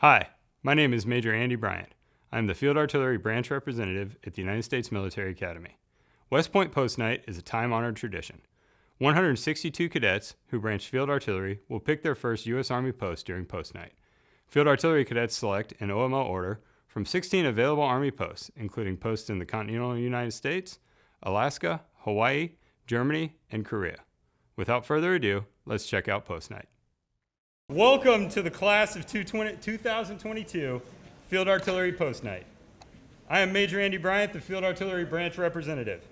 Hi, my name is Major Andy Bryant. I am the Field Artillery Branch Representative at the United States Military Academy. West Point Post Night is a time honored tradition. 162 cadets who branch Field Artillery will pick their first U.S. Army post during Post Night. Field Artillery cadets select, in OML order, from 16 available Army posts, including posts in the continental United States, Alaska, Hawaii, Germany, and Korea. Without further ado, let's check out Post Night. Welcome to the class of 2022 Field Artillery Post Night. I am Major Andy Bryant, the Field Artillery Branch Representative.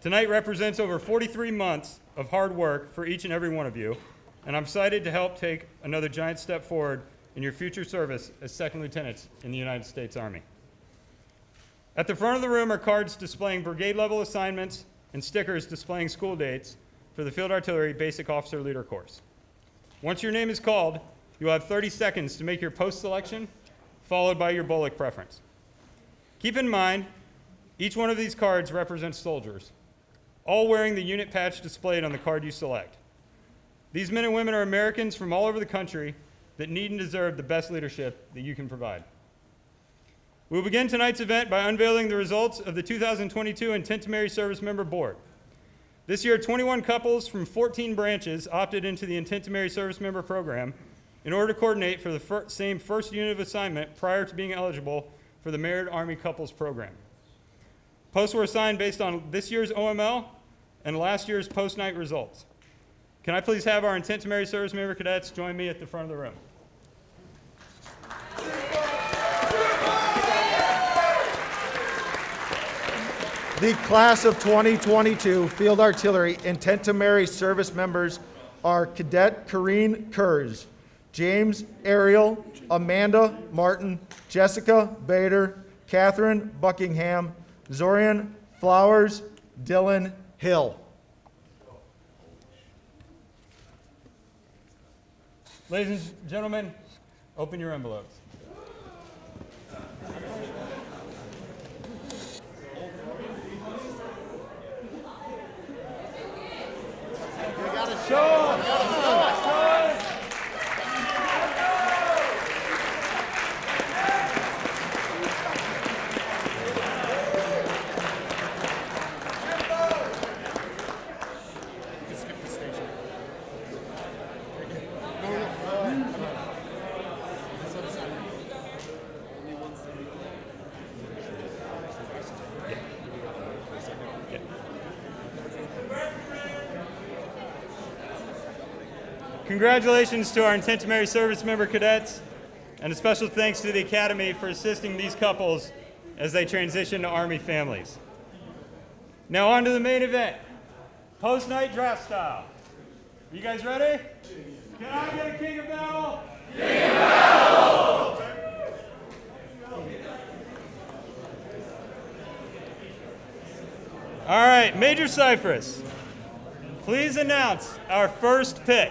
Tonight represents over 43 months of hard work for each and every one of you, and I'm excited to help take another giant step forward in your future service as second lieutenants in the United States Army. At the front of the room are cards displaying brigade level assignments and stickers displaying school dates for the Field Artillery Basic Officer Leader course. Once your name is called, you'll have 30 seconds to make your post selection, followed by your BOLC preference. Keep in mind, each one of these cards represents soldiers, all wearing the unit patch displayed on the card you select. These men and women are Americans from all over the country that need and deserve the best leadership that you can provide. We'll begin tonight's event by unveiling the results of the 2022 Intent to Marry Service Member Board. This year, 21 couples from 14 branches opted into the Intent to Marry Service Member Program in order to coordinate for the fir same first unit of assignment prior to being eligible for the Married Army Couples Program. Posts were assigned based on this year's OML and last year's post night results. Can I please have our Intent to Marry Service Member cadets join me at the front of the room? The class of 2022 Field Artillery intent to marry service members are Cadet Kareen Kurz, James Ariel, Amanda Martin, Jessica Bader, Catherine Buckingham, Zorian Flowers, Dylan Hill. Ladies and gentlemen, open your envelopes. Show! Congratulations to our Intent to Marry service member cadets, and a special thanks to the Academy for assisting these couples as they transition to Army families. Now on to the main event, post-night draft style. You guys ready? Can I get a king of battle? King of battle! All right, Major Cypress, please announce our first pick.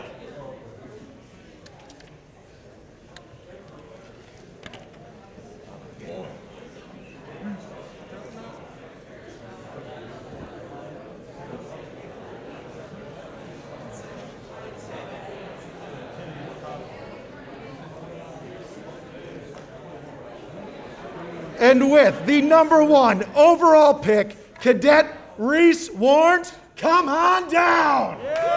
And with the number one overall pick, Cadet Reese Warnes, come on down. What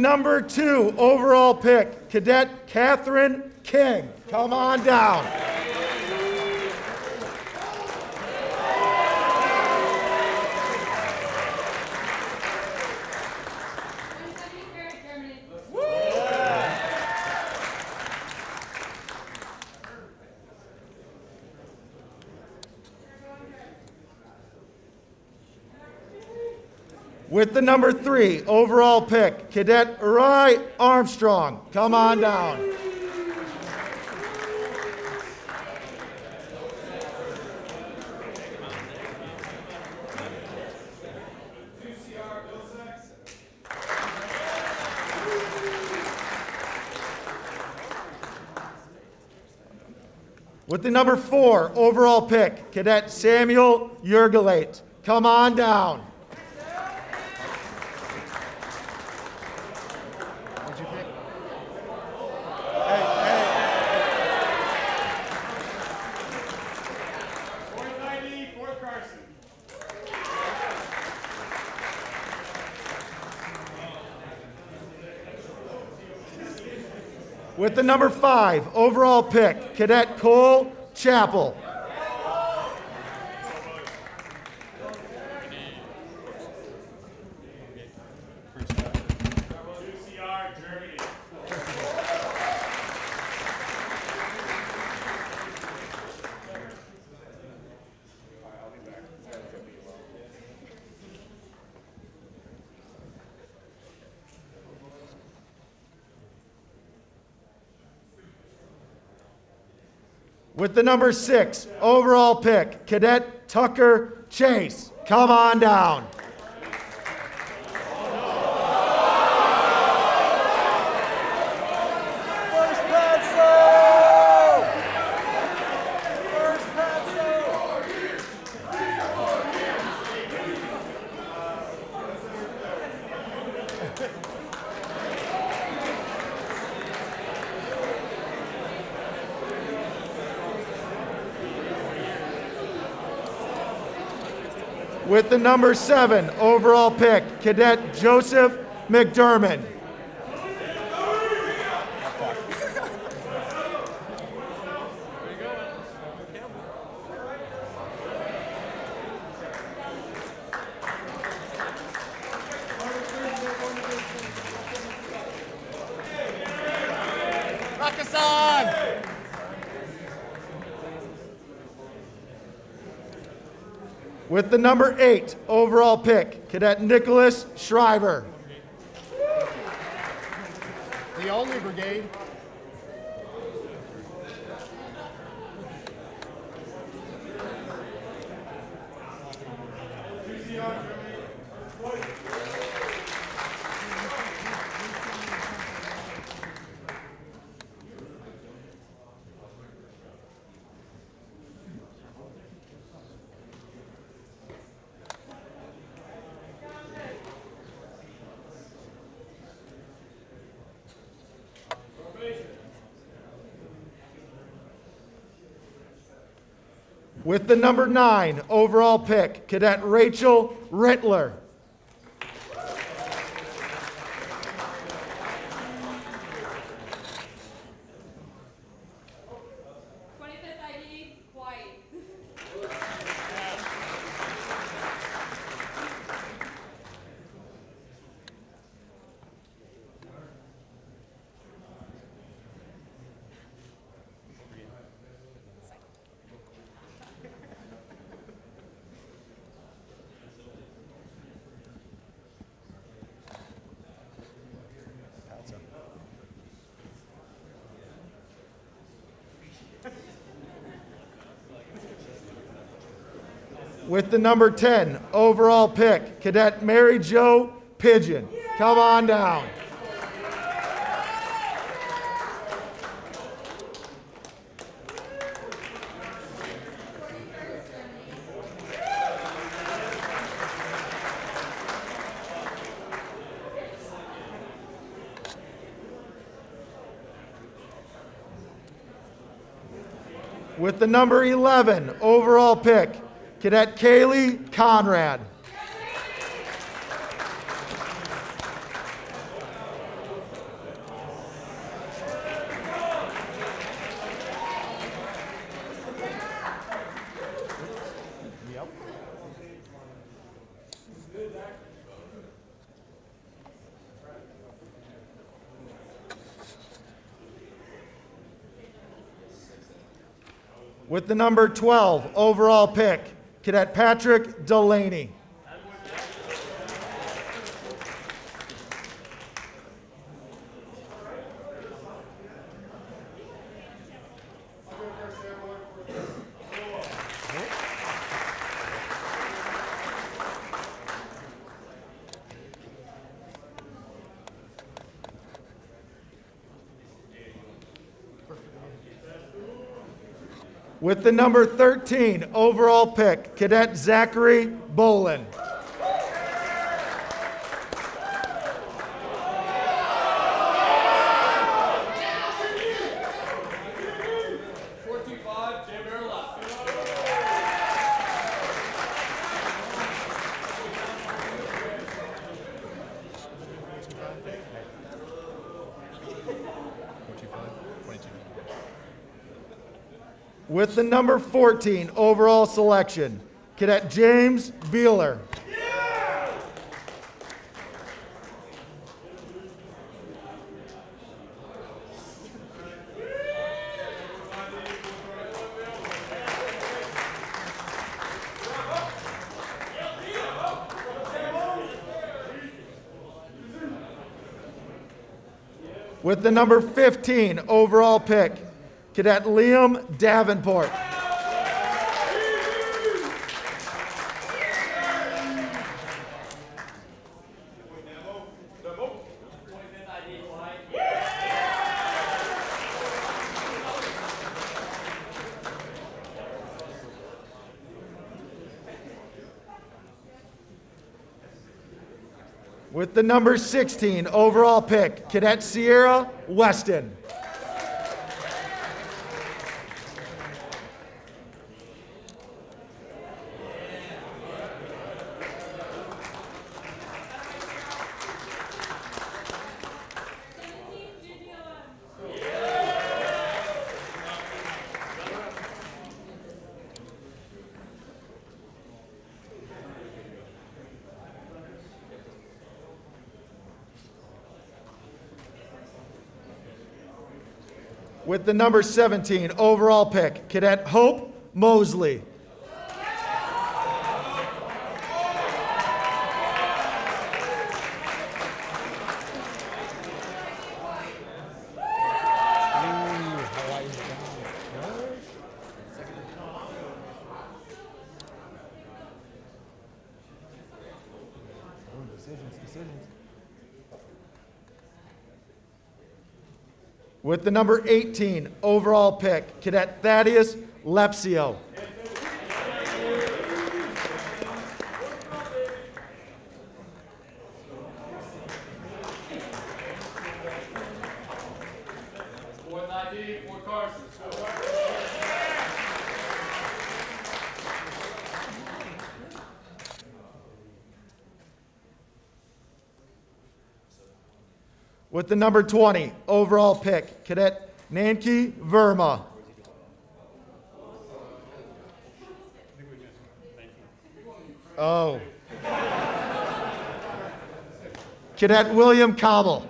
number two overall pick, Cadet Catherine King, come on down. With the number three overall pick, Cadet Uri Armstrong. Come on down. With the number four overall pick, Cadet Samuel Yergelate. Come on down. With the number five overall pick, Cadet Cole Chappell. With the number six overall pick, Cadet Tucker Chase. Come on down. First pencil! First pencil! With the number seven overall pick, Cadet Joseph McDermott. Pakistan! With the number eight overall pick, Cadet Nicholas Shriver. The only brigade. With the number nine overall pick, Cadet Rachel Rittler. With the number 10 overall pick, Cadet Mary Jo Pigeon. Come on down. With the number 11 overall pick, Cadet Kaylee Conrad. With the number 12 overall pick, Cadet Patrick Delaney. With the number 13 overall pick, Cadet Zachary Bolin. With the number 14 overall selection, Cadet James Beeler. With the number 15 overall pick, Cadet Liam Davenport. With the number 16 overall pick, Cadet Sierra Weston. The number 17 overall pick, Cadet Hope Mosley. With the number 18 overall pick, Cadet Thaddeus Lepsio. With the number 20 overall pick, Cadet Nanki Verma. Oh. Cadet William Cobble.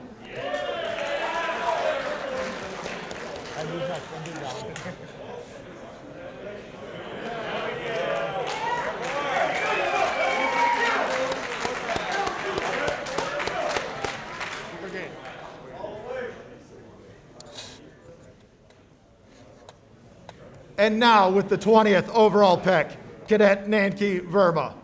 And now with the 20th overall pick, Cadet Nanki Verma.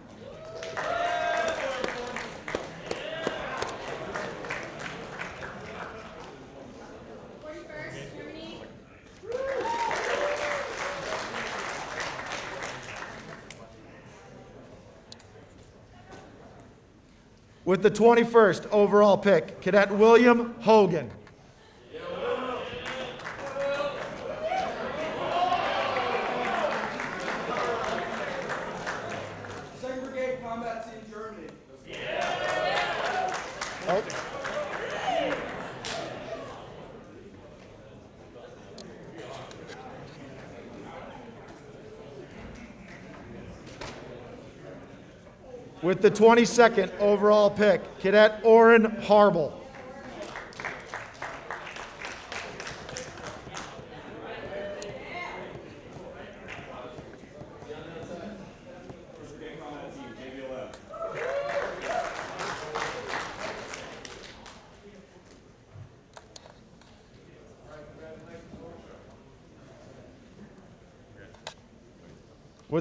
With the 21st overall pick, Cadet William Hogan. With the 22nd overall pick, Cadet Orrin Harble.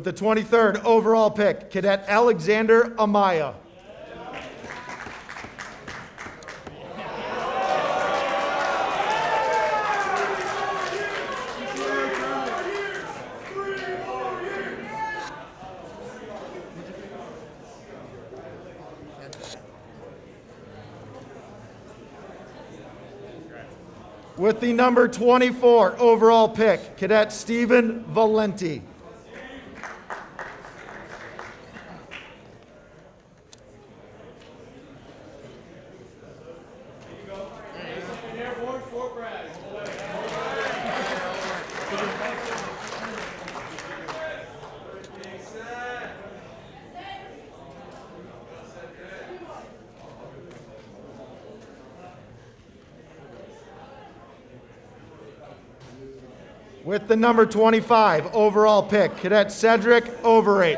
the 23rd overall pick, Cadet Alexander Amaya. with the number 24 overall pick, Cadet Stephen Valenti. With the number 25 overall pick, Cadet Cedric Overate.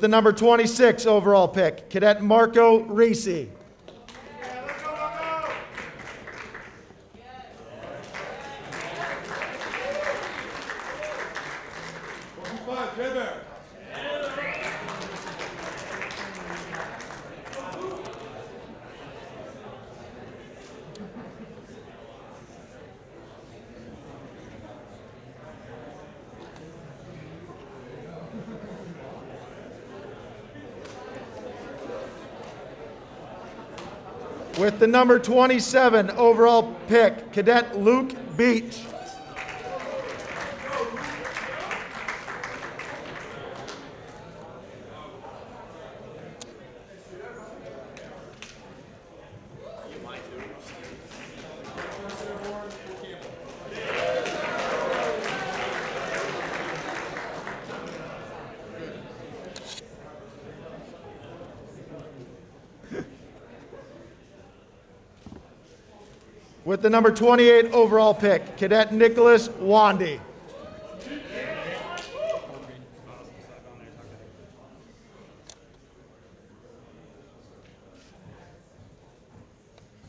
With the number 26 overall pick, Cadet Marco Risi. The number 27 overall pick, Cadet Luke Beach. With the number 28 overall pick, Cadet Nicholas Wandy.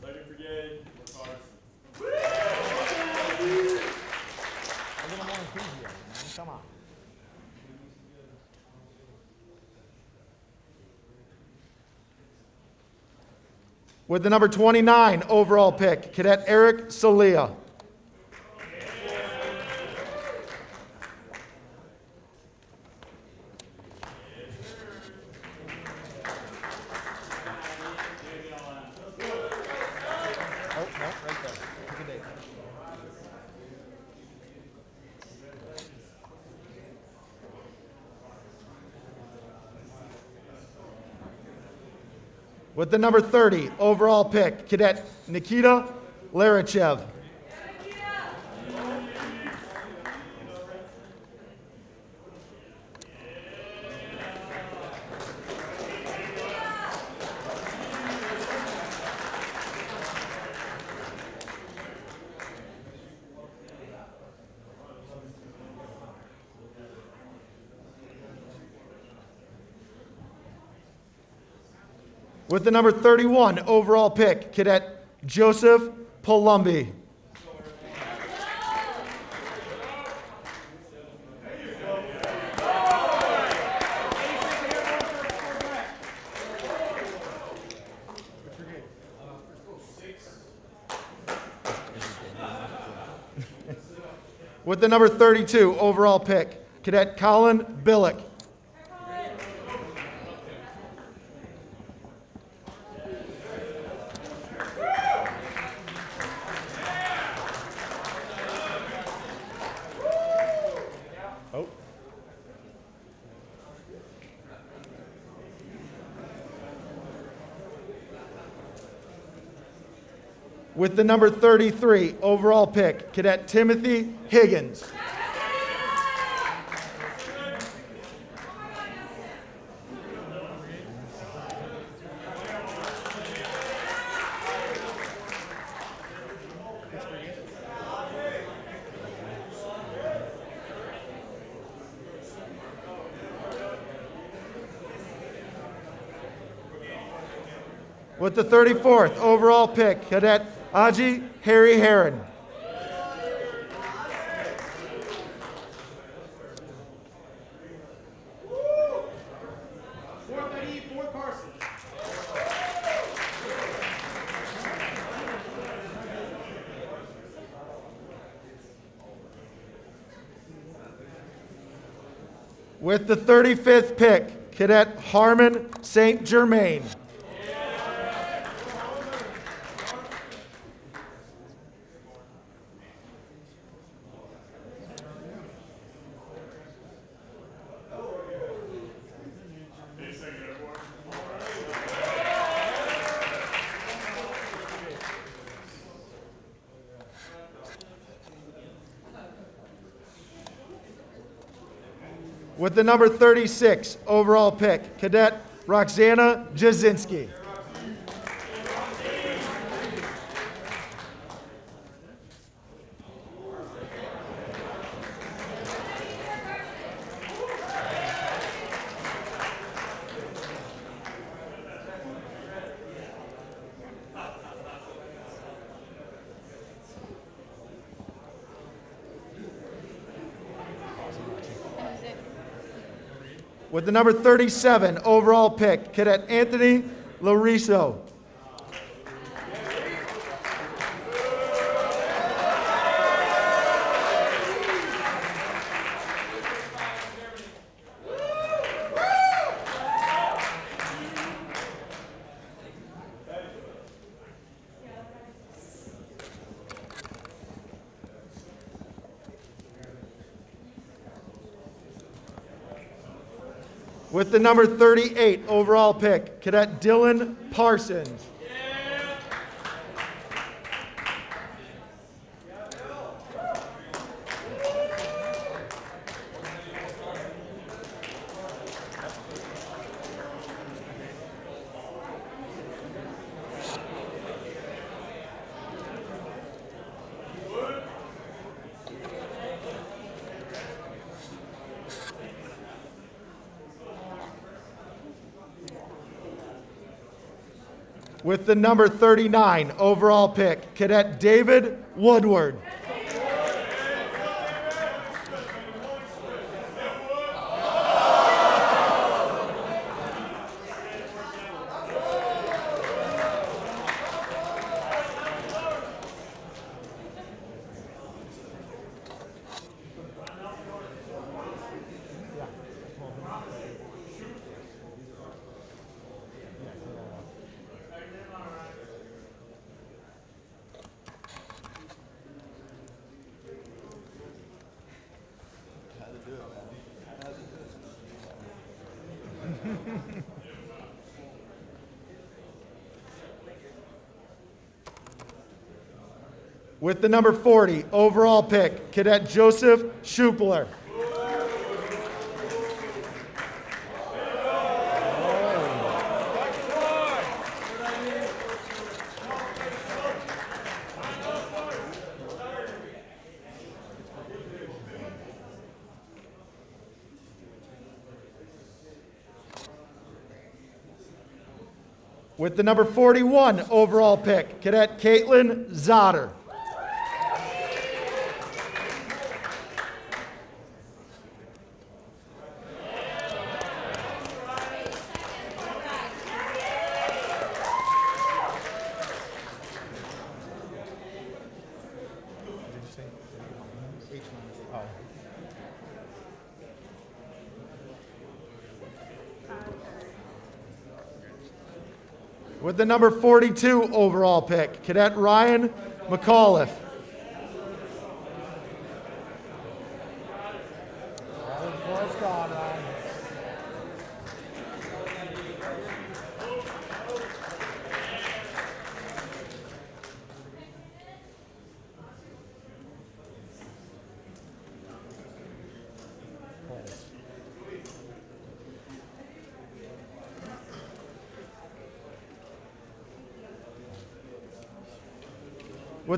Second Brigade, Fort Carson. A little more enthusiasm, man. Come on. The number 29 overall pick, Cadet Eric Salia. With the number 30 overall pick, Cadet Nikita Larachev. With the number 31 overall pick, Cadet Joseph Palumbi. With the number 32 overall pick, Cadet Colin Billick. The number 33 overall pick, Cadet Timothy Higgins. With the 34th overall pick, Cadet Aji Harry Heron. With the 35th pick, Cadet Harmon St. Germain. With the number 36 overall pick, Cadet Roxana Jasinski. The number 37 overall pick, Cadet Anthony Lariso. Number 38 overall pick, Cadet Dylan Parsons. With the number 39 overall pick, Cadet David Woodward. With the number 40 overall pick, Cadet Joseph Schupler. With the number 41 overall pick, Cadet Caitlin Zotter. With the number 42 overall pick, Cadet Ryan McAuliffe.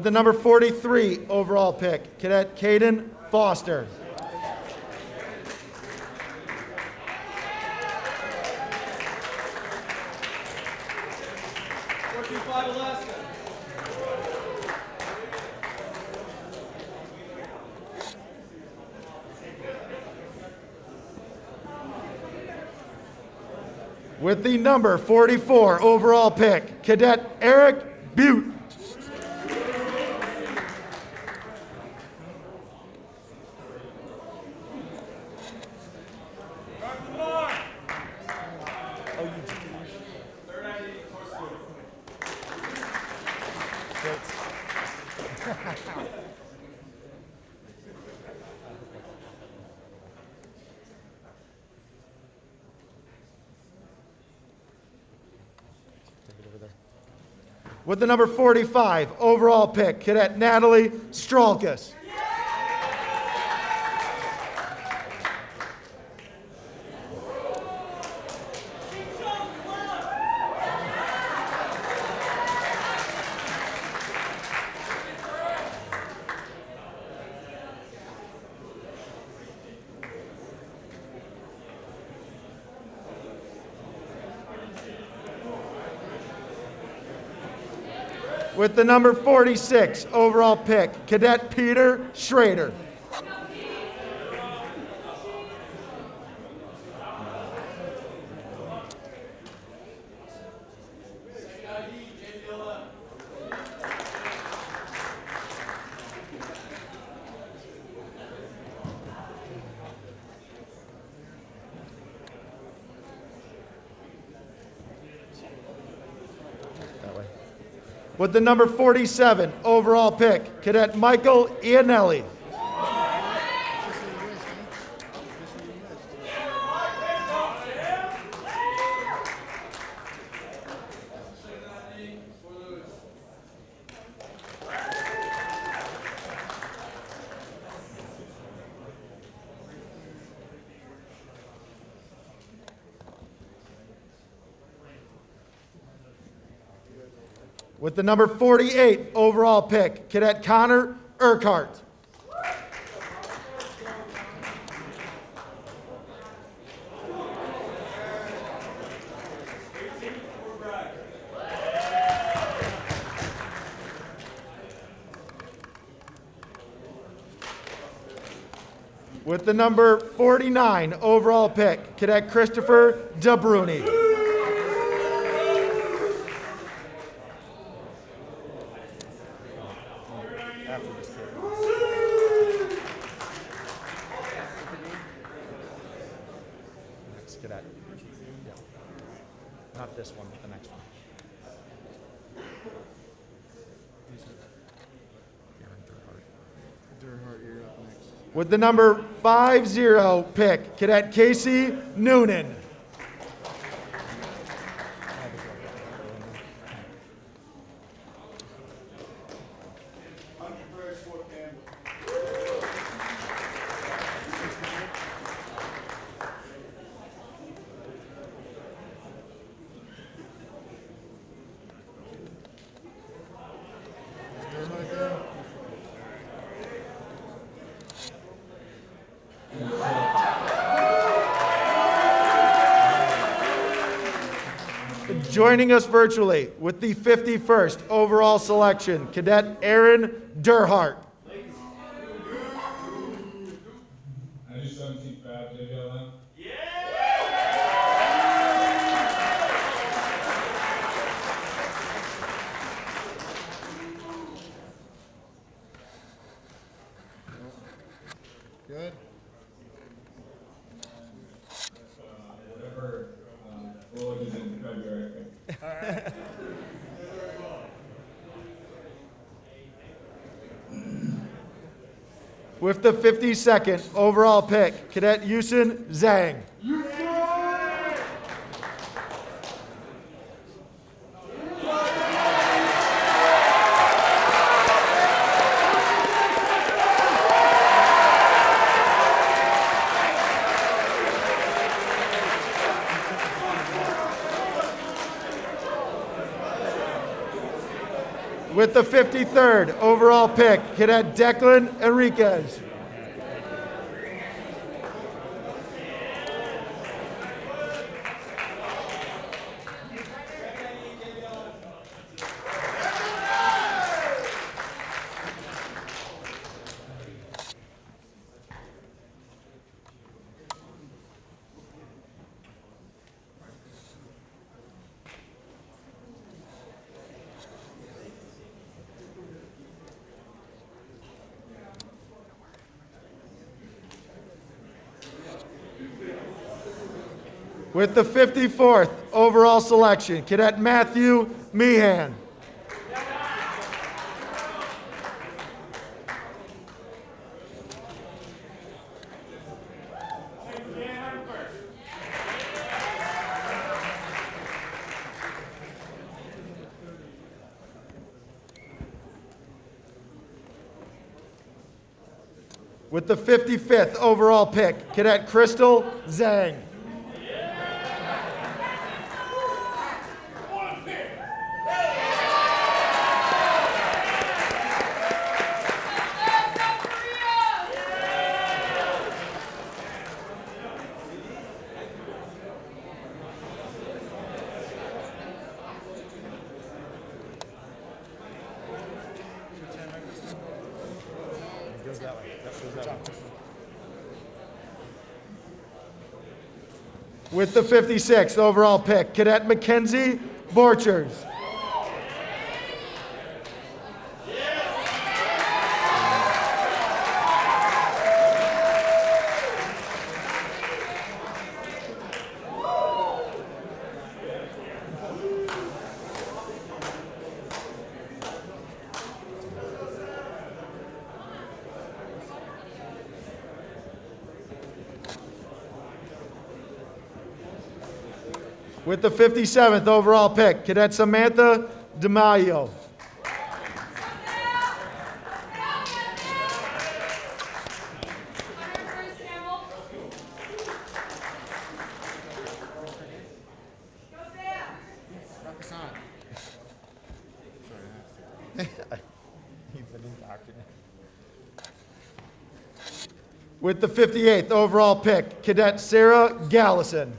The number 43 overall pick, Cadet Caden Foster. With the number 44 overall pick, Cadet Eric With the number 45 overall pick, Cadet Natalie Stralkus. With the number 46 overall pick, Cadet Peter Schrader. With the number 47 overall pick, Cadet Michael Iannelli. With the number 48 overall pick, Cadet Connor Urquhart. With the number 49 overall pick, Cadet Christopher DeBruni. Next cadet. Yeah. Not this one, but the next one. With the number 50 pick, Cadet Casey Noonan. Joining us virtually with the 51st overall selection, Cadet Aaron Durhart. The 52nd overall pick, Cadet Yusin Zhang. With the 53rd overall pick, Cadet Declan Enriquez. with the 54th overall selection, Cadet Matthew Meehan. With the 55th overall pick, Cadet Crystal Zhang. With the 56th overall pick, Cadet Mackenzie Borchers. The 57th overall pick, Cadet Samantha DeMaio. With the 58th overall pick, Cadet Sarah Gallison.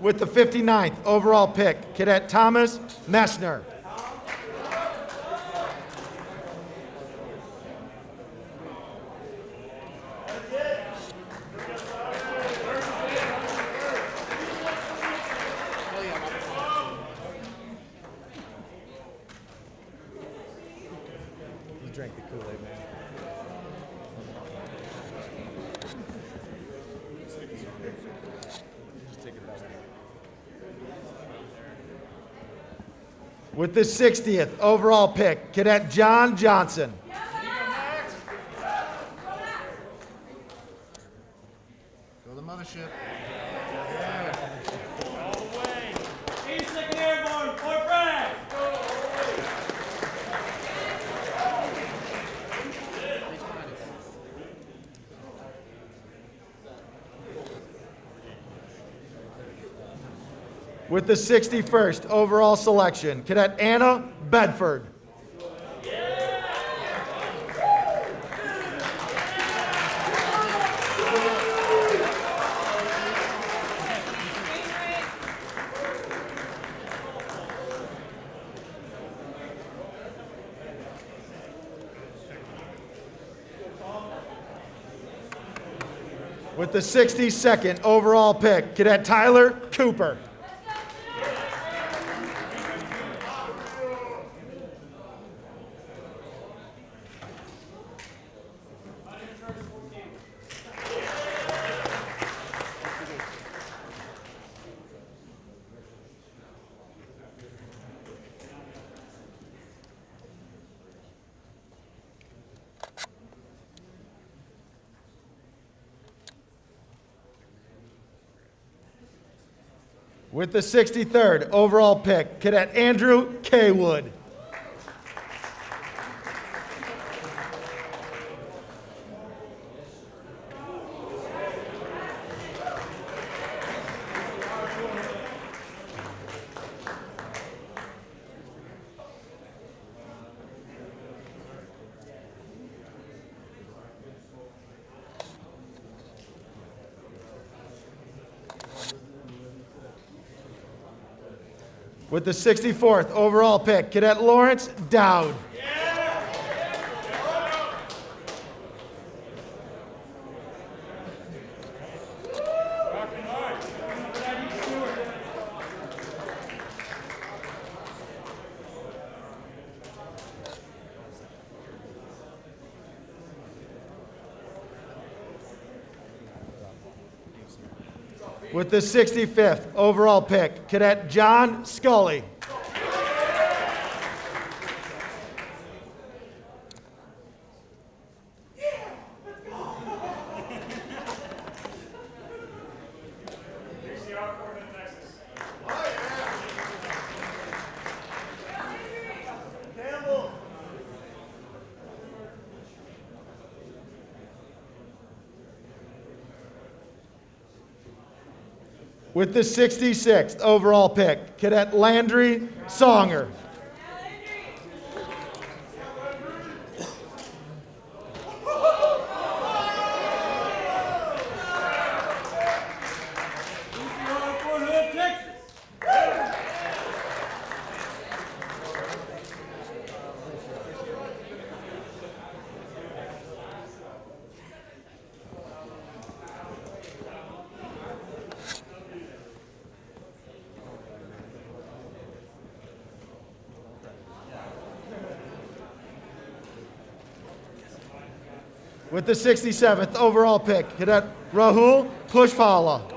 With the 59th overall pick, Cadet Thomas Messner. The 60th overall pick, Cadet John Johnson. With the 61st overall selection, Cadet Anna Bedford. With the 62nd overall pick, Cadet Tyler Cooper. The 63rd overall pick, Cadet Andrew Kaywood. With the 64th overall pick, Cadet Lawrence Dowd. The 65th overall pick, Cadet John Scully. With the 66th overall pick, Cadet Landry Songer. With the 67th overall pick, Cadet Rahul Pushpala.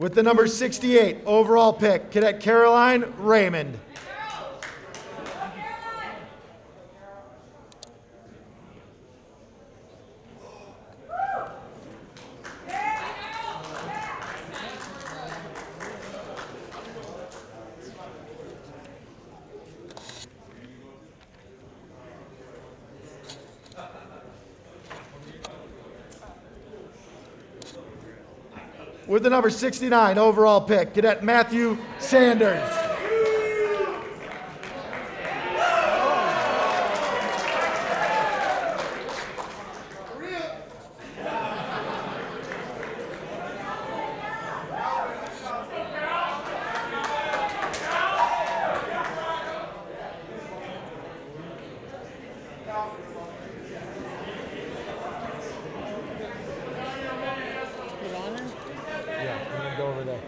With the number 68 overall pick, Cadet Caroline Raymond. With the number 69 overall pick, Cadet Matthew Sanders. Yeah, I'm gonna go over there.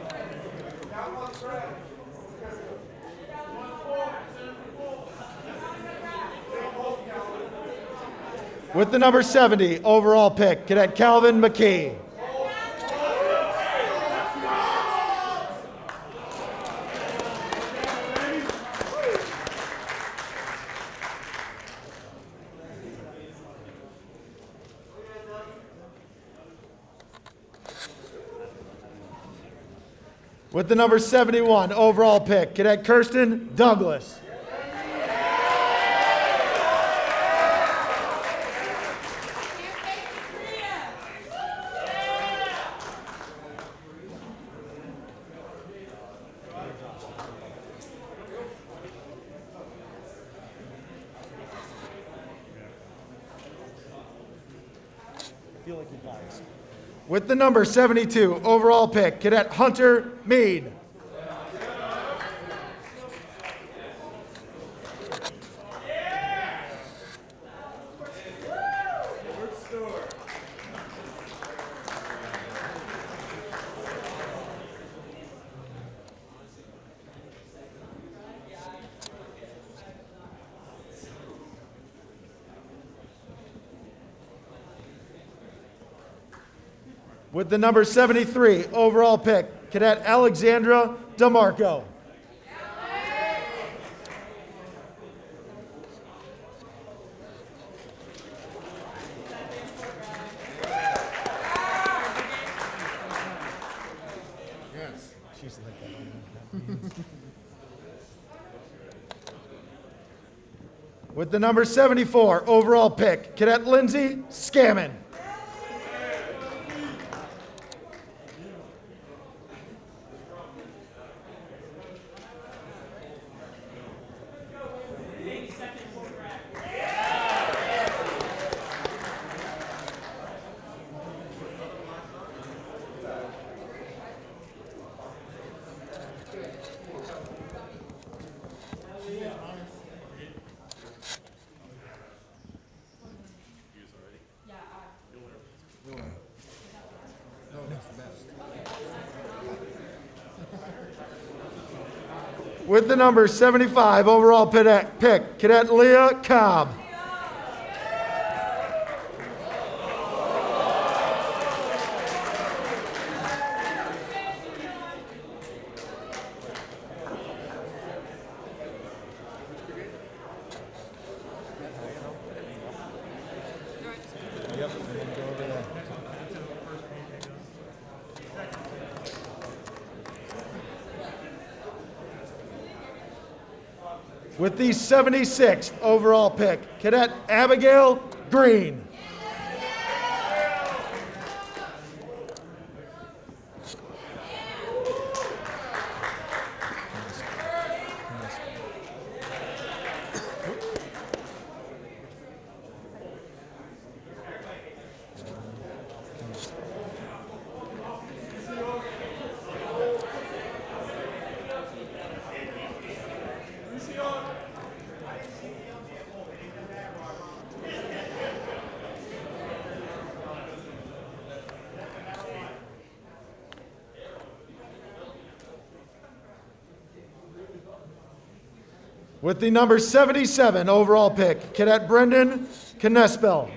With the number 70 overall pick, Cadet Calvin McKee. With the number 71 overall pick, Cadet Kirsten Douglas. With the number 72 overall pick, Cadet Hunter Mead. The number 73 overall pick, Cadet Alexandra DeMarco. With the number 74 overall pick, Cadet Lindsay Scammon. The number 75 overall pick, pick Cadet Leah Cobb. 76th overall pick, Cadet Abigail Green. The number 77 overall pick, Cadet Brendan Knespel.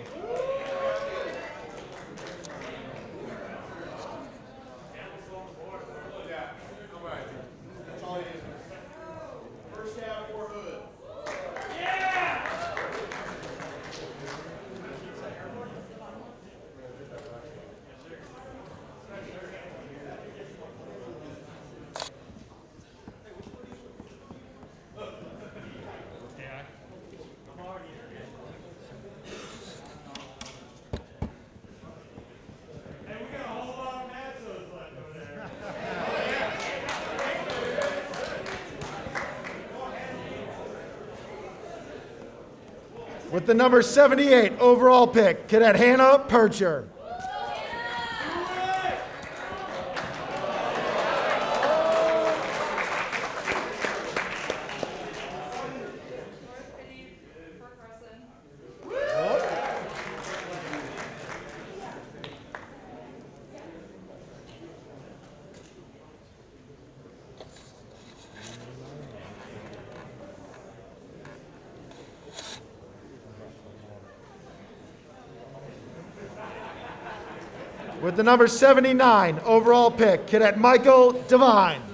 With the number 78 overall pick, Cadet Hannah Percher. The number 79 overall pick, Cadet Michael Devine.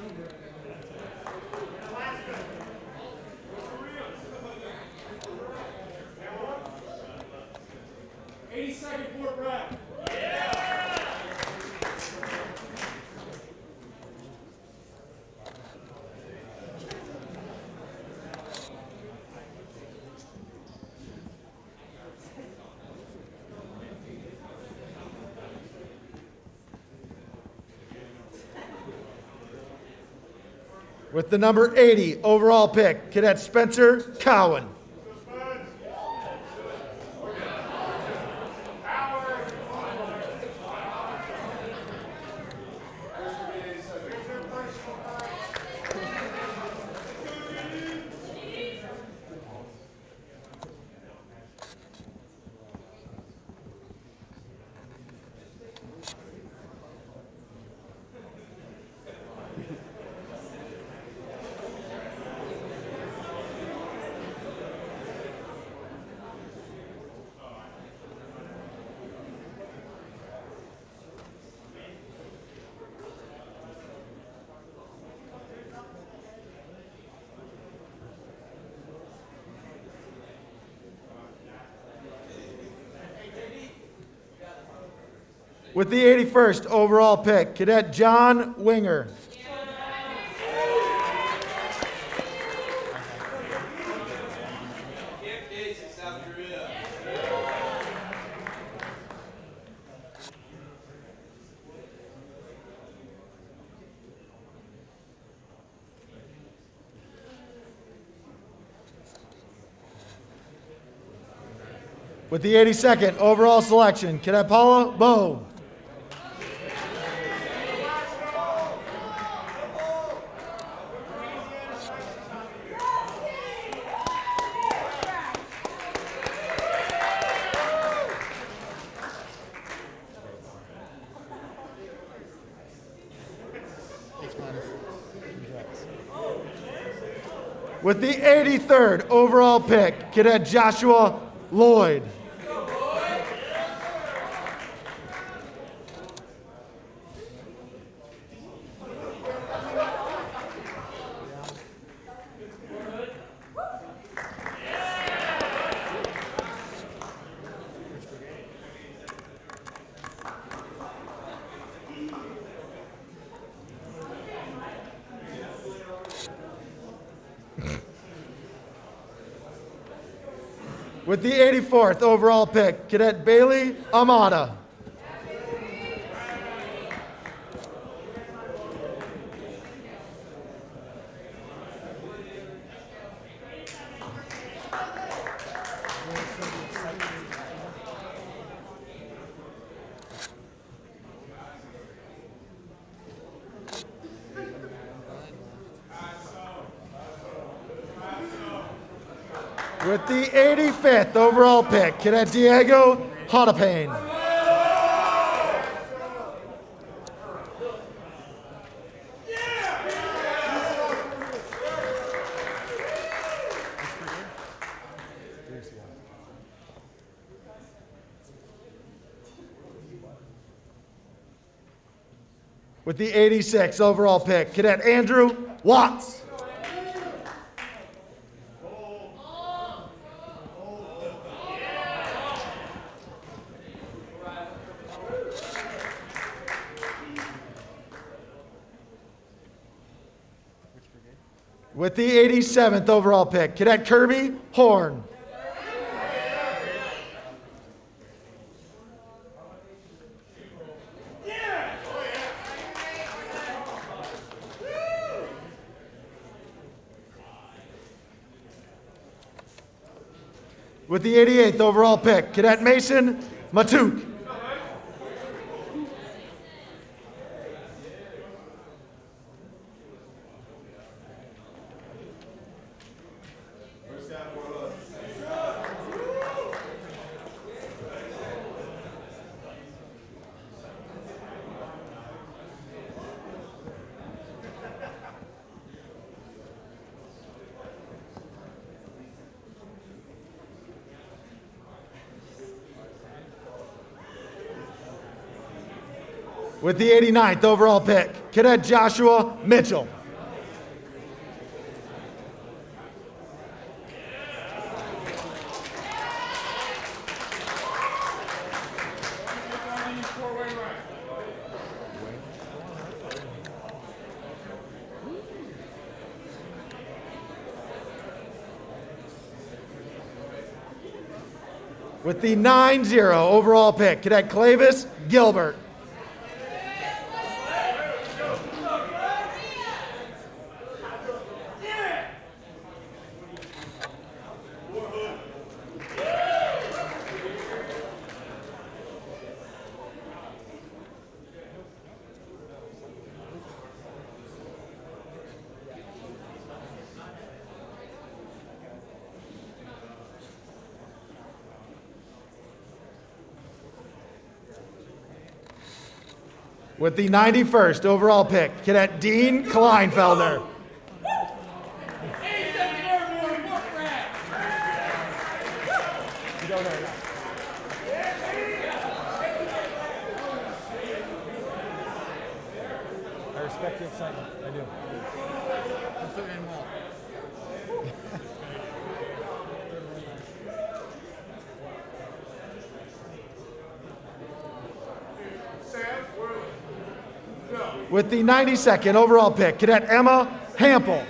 With the number 80 overall pick, Cadet Spencer Cowan. With the 81st overall pick, Cadet John Winger. With the 82nd overall selection, Cadet Paula Bowe. 33rd overall pick, cadet Joshua Lloyd. With the 84th overall pick, Cadet Bailey Amata. With the 85th overall pick, Cadet Diego Hotapane. With the 86th overall pick, Cadet Andrew Watts. With the 87th overall pick, Cadet Kirby Horn. With the 88th overall pick, Cadet Mason Matuk. With the 89th overall pick, Cadet Joshua Mitchell. With the 9 0 overall pick, Cadet Clavis Gilbert. With the 91st overall pick, Cadet Dean Kleinfelder. I respect the excitement. I do. I'll fit in more. With the 92nd overall pick, Cadet Emma Hample.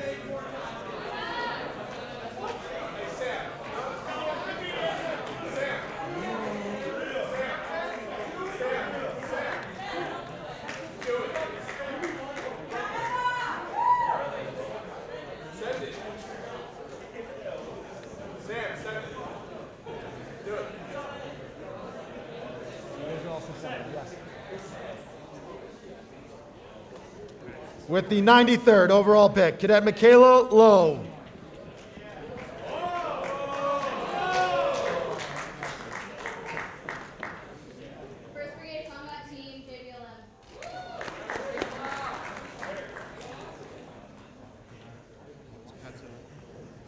The 93rd overall pick, Cadet Michaela Lowe. First Brigade Combat Team, JBLM.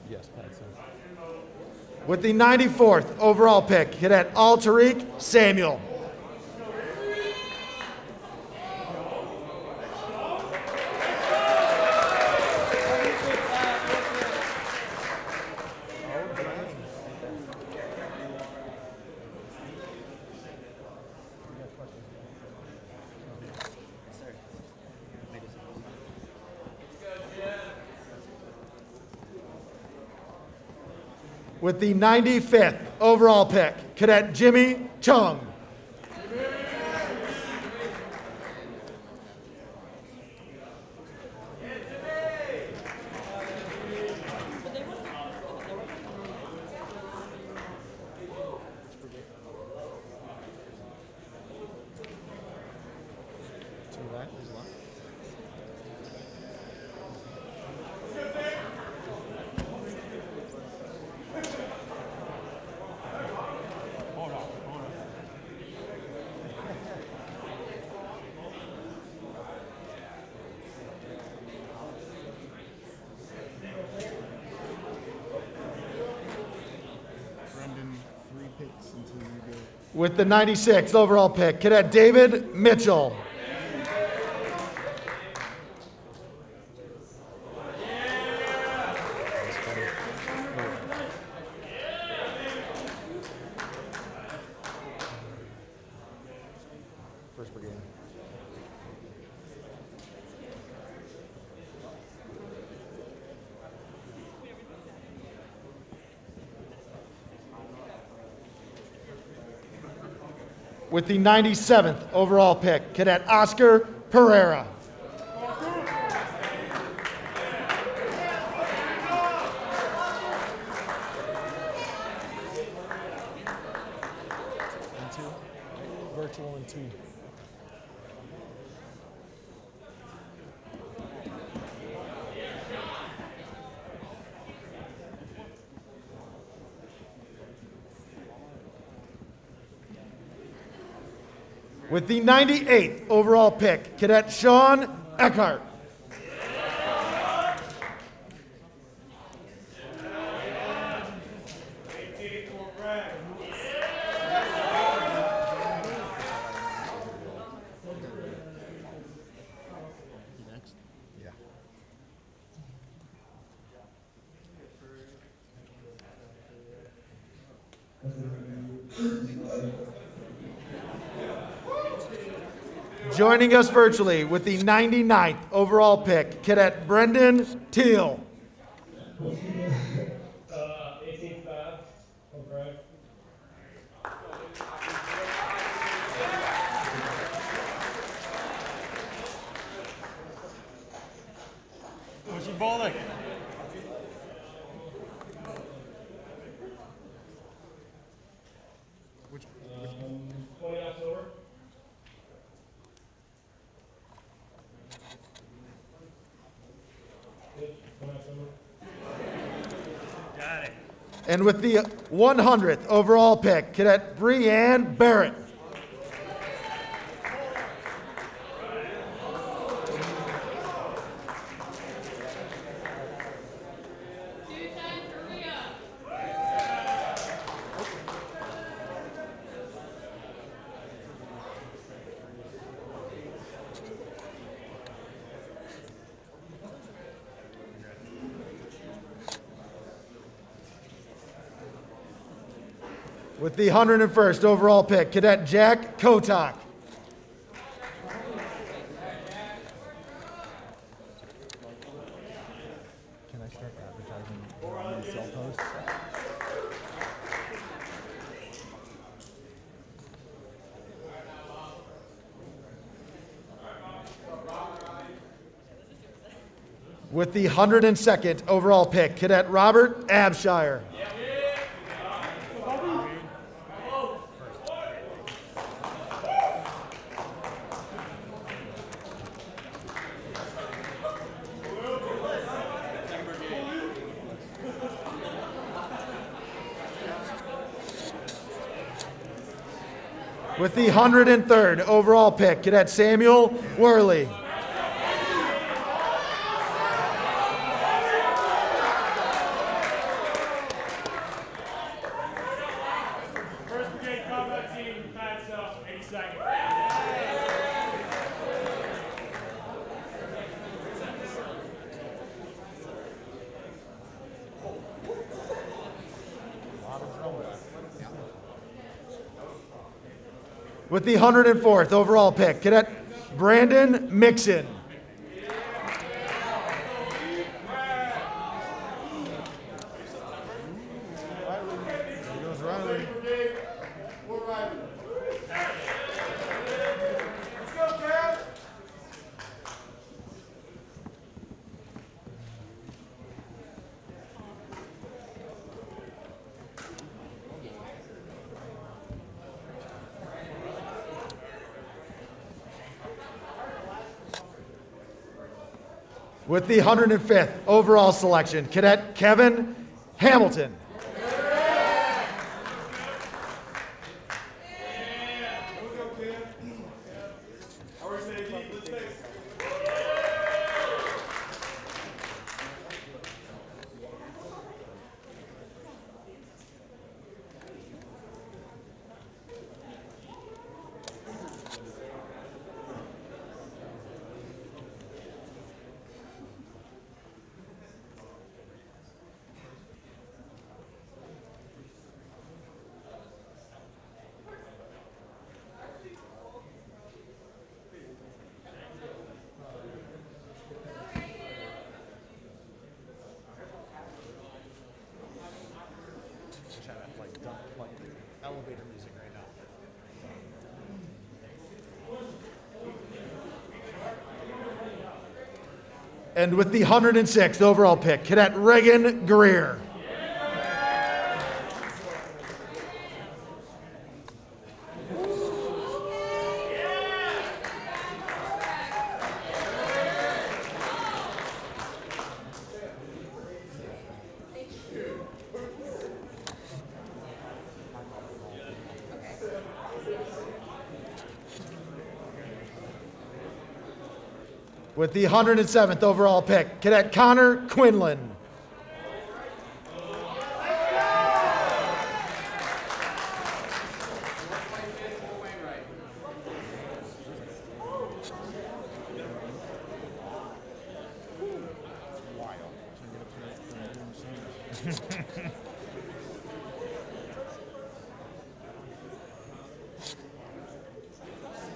Yes, Patson. With the 94th overall pick, Cadet Al Tariq Samuel. With the 95th overall pick, Cadet Jimmy Chung. Two right, who's left? Brendan, three picks until you go. With the 96th overall pick, Cadet David Mitchell. Ninety-seventh overall pick, Cadet Oscar Pereira. With the 98th overall pick, Cadet Sean Eckhart. Joining us virtually with the 99th overall pick, Cadet Brendan Teal. And with the 100th overall pick, Cadet Breanne Barrett. With the 101st overall pick, Cadet Jack Kotak. Can I start advertising on the cell posts? With the 102nd overall pick, Cadet Robert Abshire. With the 103rd overall pick, Cadet Samuel Worley. With the 104th overall pick, Cadet Brandon Mixon. With the 105th overall selection, Cadet Kevin Hamilton. And with the 106th overall pick, Cadet Reagan Greer. The 107th overall pick, Cadet Connor Quinlan.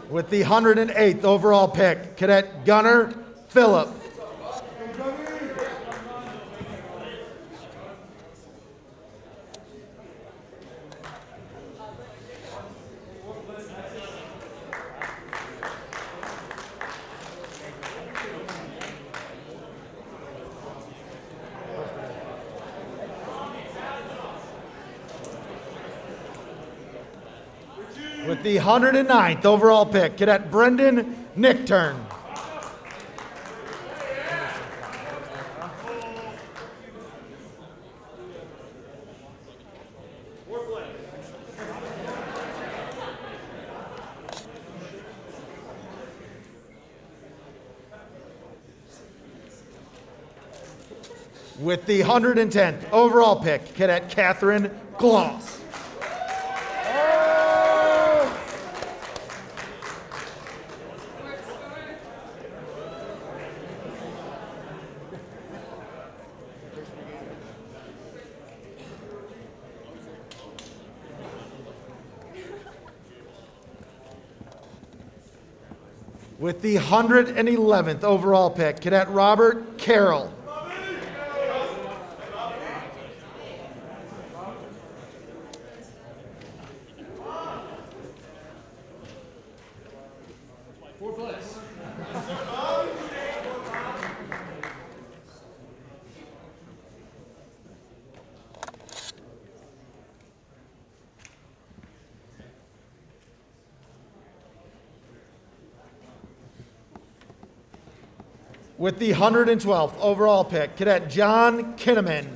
With the 108th overall pick, Cadet Gunnar Phillip. With the 109th overall pick, Cadet Brendan Nickturn. With the 110th overall pick, Cadet Catherine Gloss. With the 111th overall pick, Cadet Robert Carroll. With the 112th overall pick, Cadet John Kinnaman.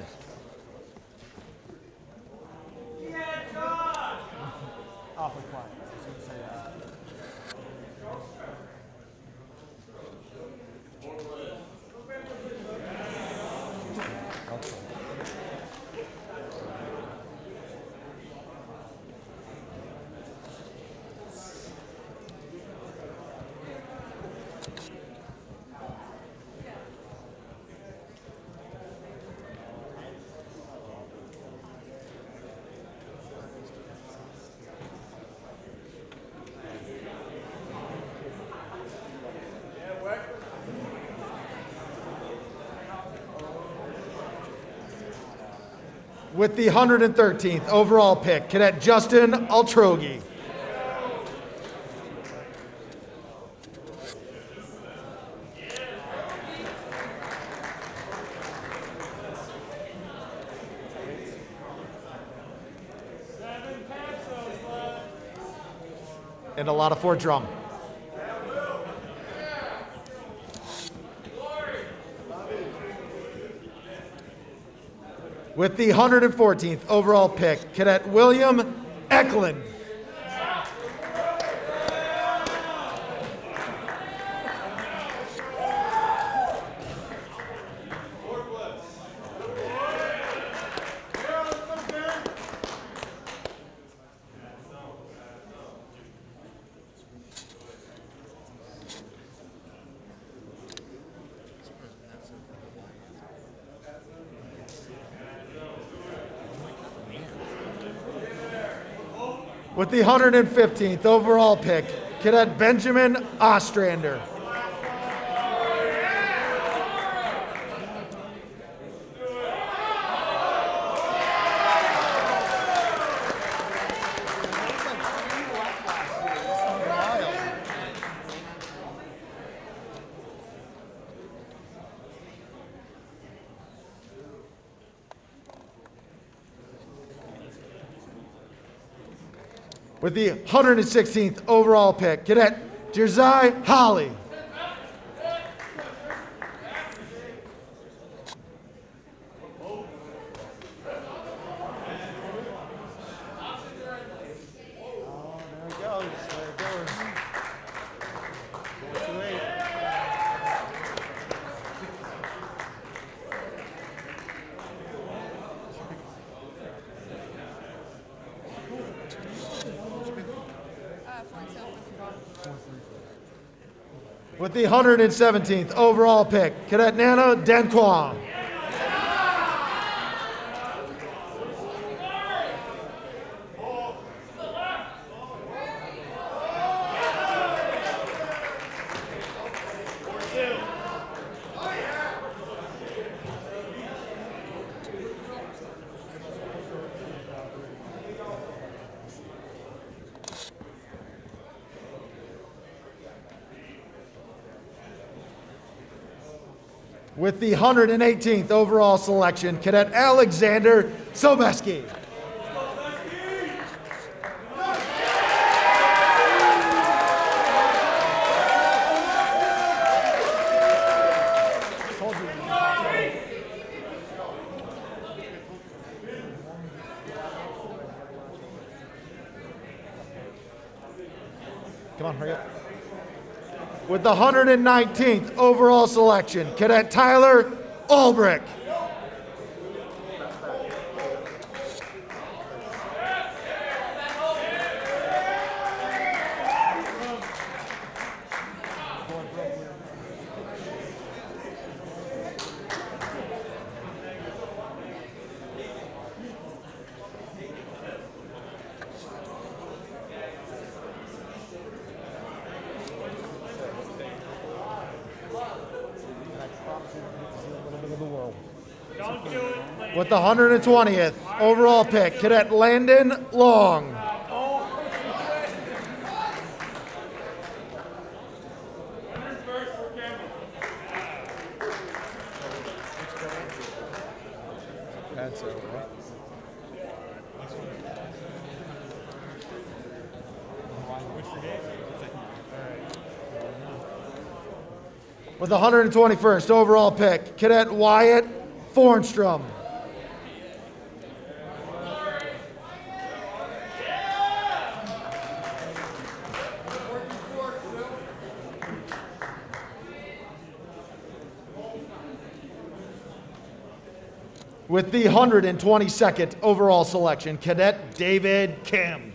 The 113th overall pick, Cadet Justin Altrogi. And a lot of Fort Drum. With the 114th overall pick, Cadet William Eklund. With the 115th overall pick, Cadet Benjamin Ostrander. With the 116th overall pick, Cadet Jerzai Holly. 117th overall pick, Cadet Nana Danquan. With the 118th overall selection, Cadet Alexander Sobeski. Come on, hurry up. With the 119th overall selection, Cadet Tyler Ulbrich. And I promise you, you get to see a little bit of the world. Don't do it. Lane. With the 120th overall pick, Cadet Landon Long. With the 121st overall pick, Cadet Wyatt Fornstrom. With the 122nd overall selection, Cadet David Kim.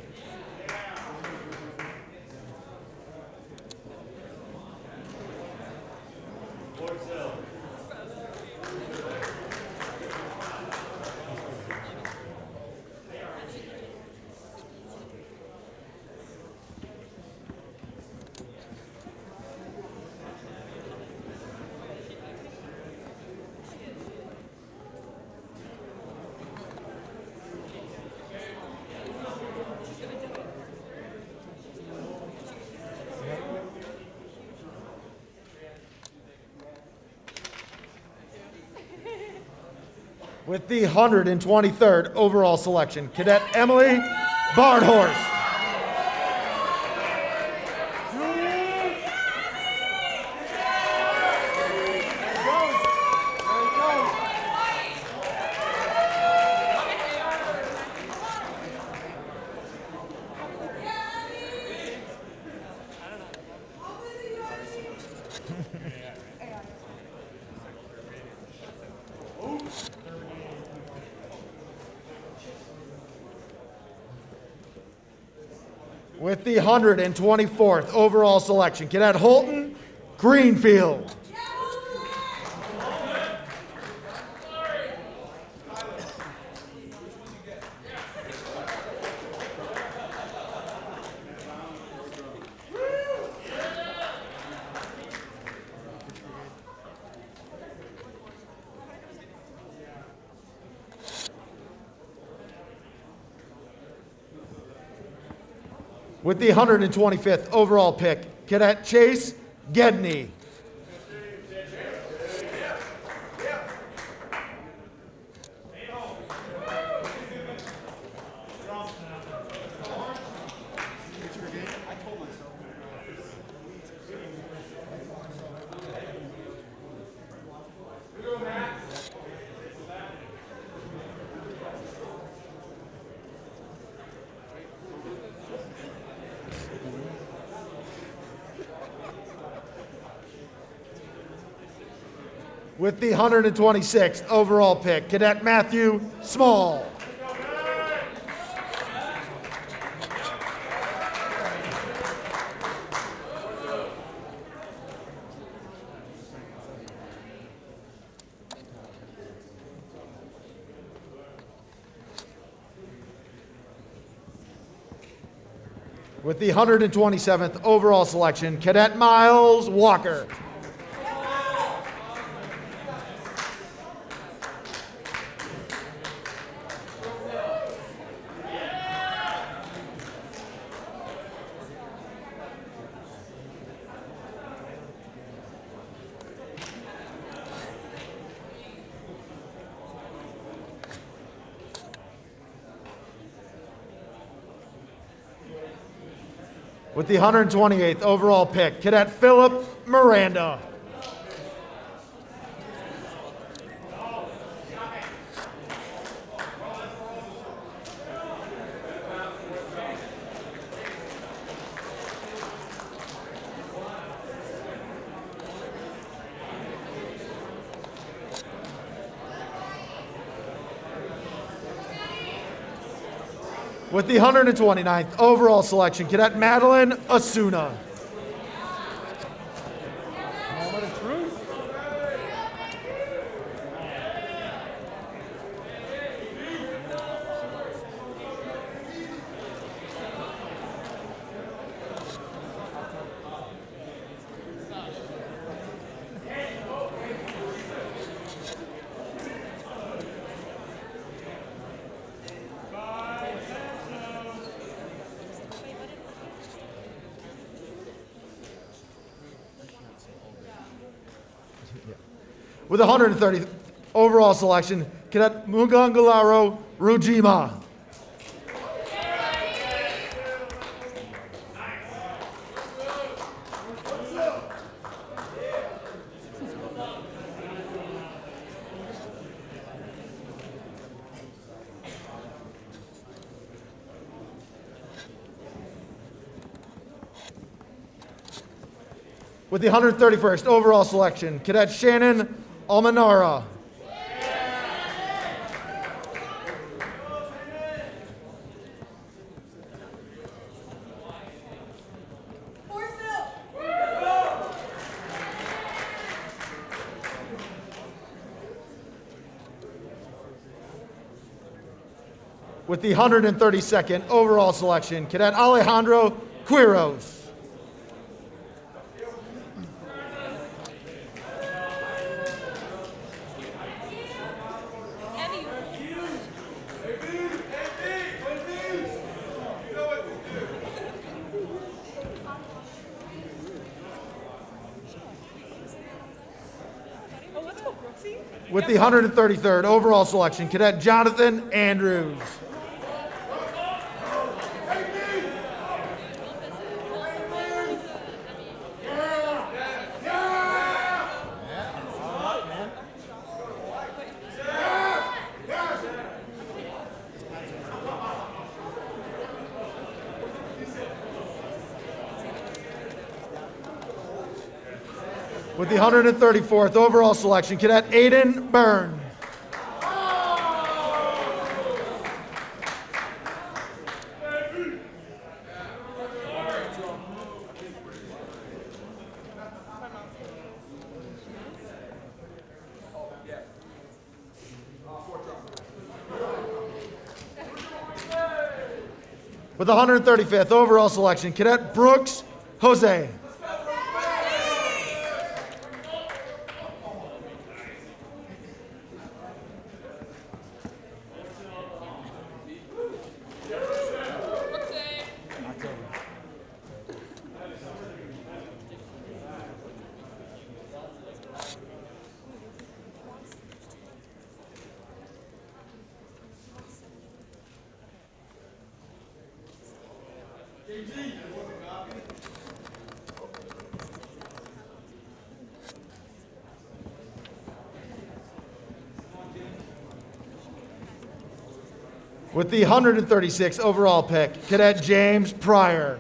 The 123rd overall selection, Cadet Emily Bardhorst. With the 124th overall selection, Cadet Holton Greenfield. With the 125th overall pick, Cadet Chase Gedney. With the 126th overall pick, Cadet Matthew Small. With the 127th overall selection, Cadet Miles Walker. With the 128th overall pick, Cadet Philip Miranda. The 129th overall selection, Cadet Madeline Asuna. With the 130th overall selection, Cadet Mugangalaro Rujima. With the 131st overall selection, Cadet Shannon Almanara. With the 132nd overall selection, Cadet Alejandro Quiros. 133rd overall selection, Cadet Jonathan Andrews. With the 134th overall selection, Cadet Aiden Byrne. With the 135th overall selection, Cadet Brooks Jose. With the 136th overall pick, Cadet James Pryor.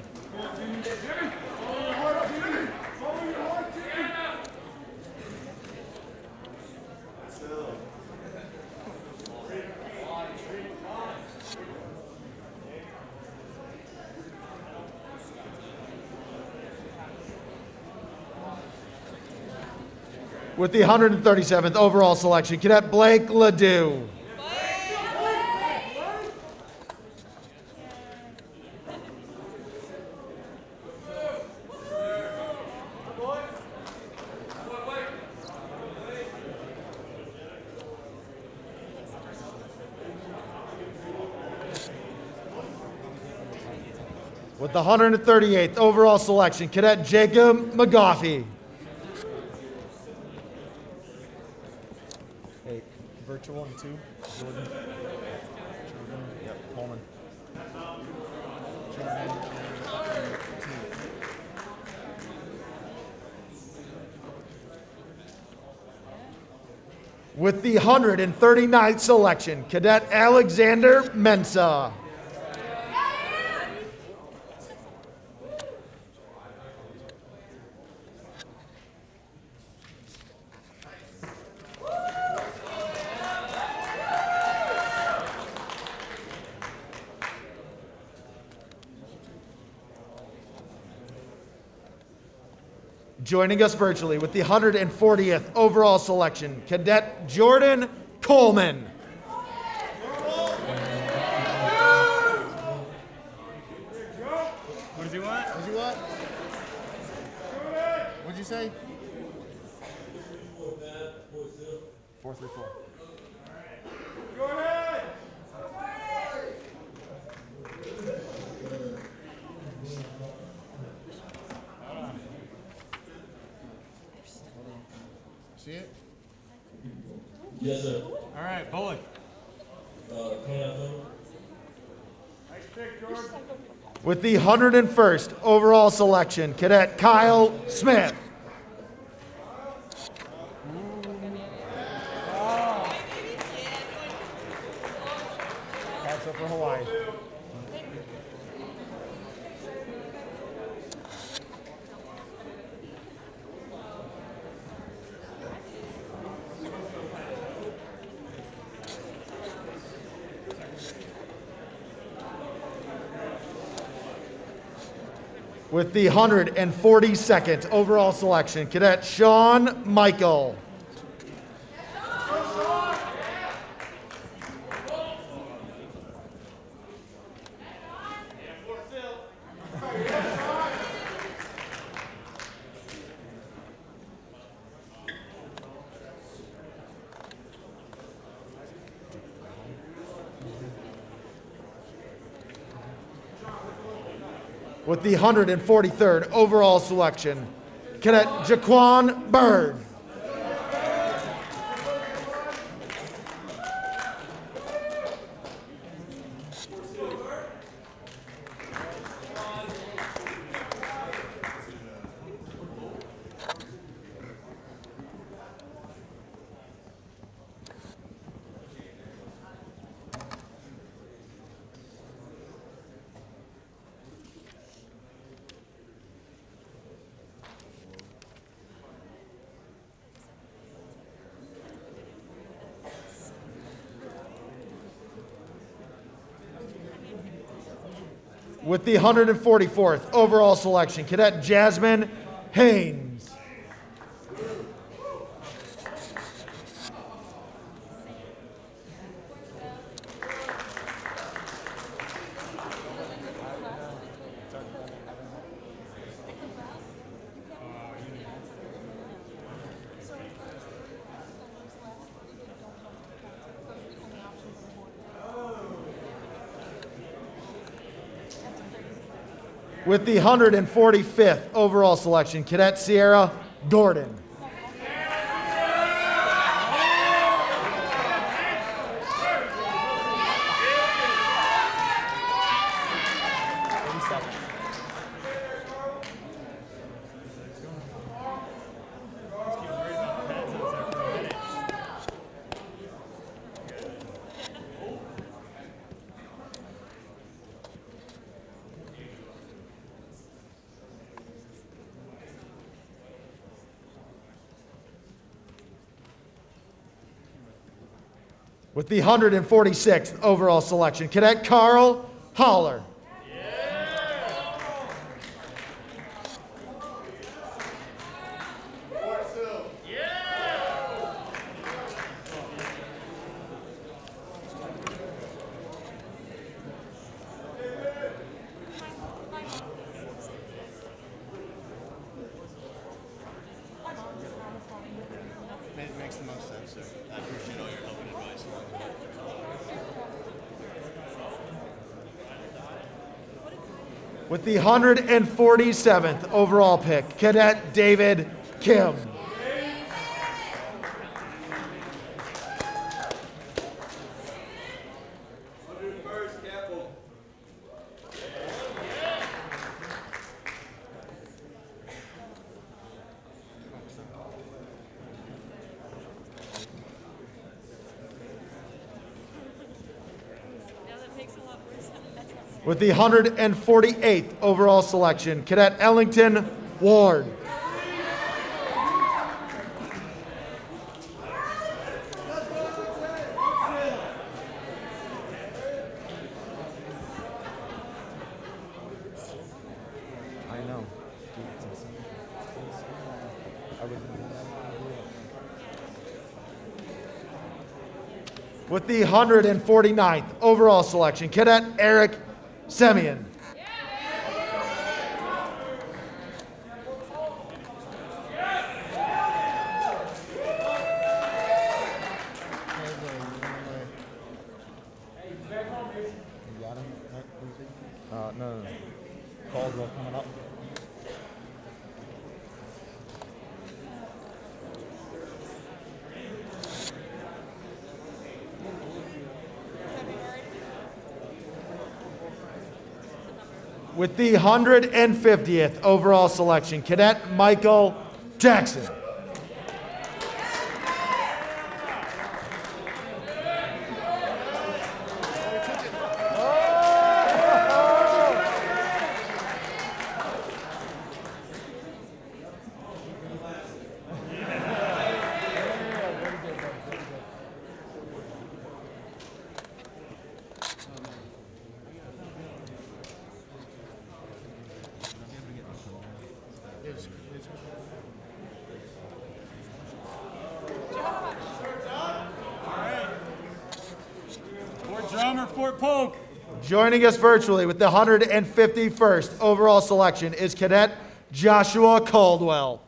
With the 137th overall selection, Cadet Blake Ledoux. With the 138th overall selection, Cadet Jacob McGoffey. Virtual and two. Jordan. Jordan. Yep, Coleman. Jordan. With the 139th selection, Cadet Alexander Mensa. Joining us virtually with the 140th overall selection, Cadet Jordan Coleman. What does he want? What'd you what? What'd you say? Four three four. Jordan! See it? Yes, sir. All right, bowling. Uh, can I film? Nice pick, Jordan. With the 101st overall selection, Cadet Kyle Smith. For Hawaii. With the 142nd overall selection, Cadet Sean Michael. With the 143rd overall selection, Cadet Jaquan Bird. With the 144th overall selection, Cadet Jasmine Haynes. With the 145th overall selection, Cadet Sierra Gordon. With the 146th overall selection, Cadet Carl Holler. It makes the most sense, sir. I appreciate all your help and advice. With the 147th overall pick, Cadet David Kim. Now that makes a lot more sense. With the 148th overall selection, Cadet Ellington Ward. I know. Dude, it's insane. It's insane. I wouldn't do that. With the 149th overall selection, Cadet Eric Semyon. The 150th overall selection, Cadet Michael Jackson. Fort Polk. Joining us virtually with the 151st overall selection is Cadet Joshua Caldwell.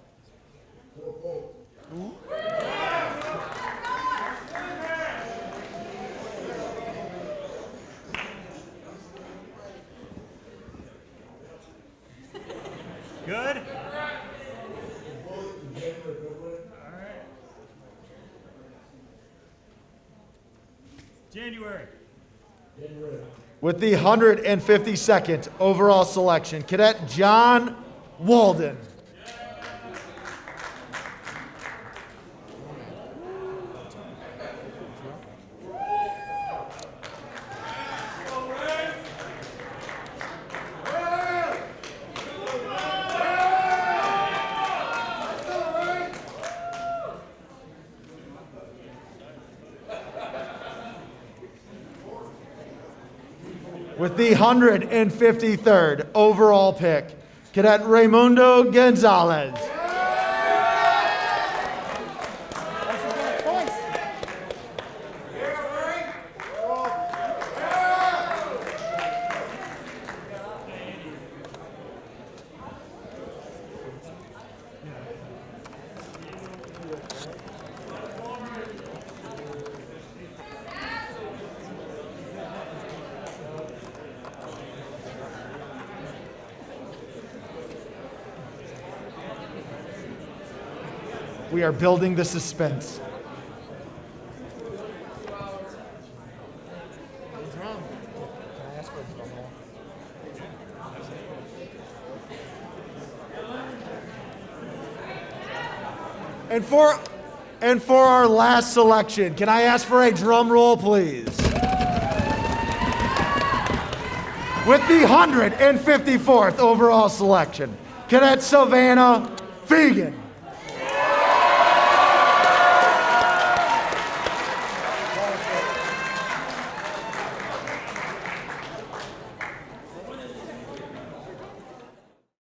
The 152nd overall selection, Cadet John Walden. With the 153rd overall pick, Cadet Raimundo Gonzalez. Are building the suspense. And for and for our last selection, can I ask for a drum roll, please? With the 154th overall selection, Cadet Savannah Fegan.